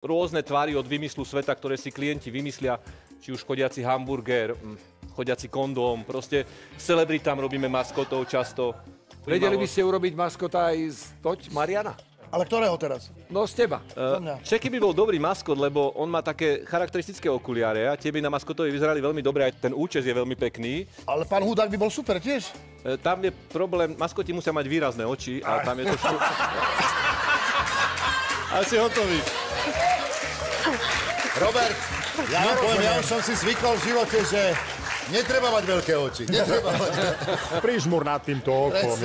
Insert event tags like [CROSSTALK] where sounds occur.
rôzne tvary od vymyslu sveta, ktoré si klienti vymyslia, či už chodiaci hamburger, mm, chodiaci kondóm, proste celebritám robíme maskotov často. Vedeli by ste urobiť maskota aj z toť Mariana? Ale ktorého teraz? No z teba. Mňa. Čeky by bol dobrý maskot, lebo on má také charakteristické okuliare a tie by na maskotovi vyzerali veľmi dobre, aj ten účes je veľmi pekný. Ale pán Hudák by bol super tiež. E, Tam je problém, maskoti musia mať výrazné oči a tam je to... [LAUGHS] Asi hotový. Robert, ja vám poviem, ja už som si zvykol v živote, že netreba mať veľké oči. Netreba mať Prižmur nad týmto okom.